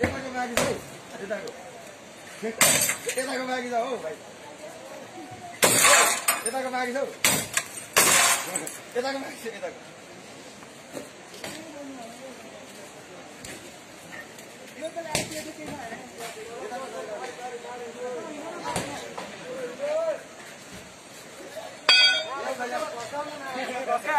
यताको मागी छ हौ यताको यताको छ हौ भाइ यताको मागी छ यताको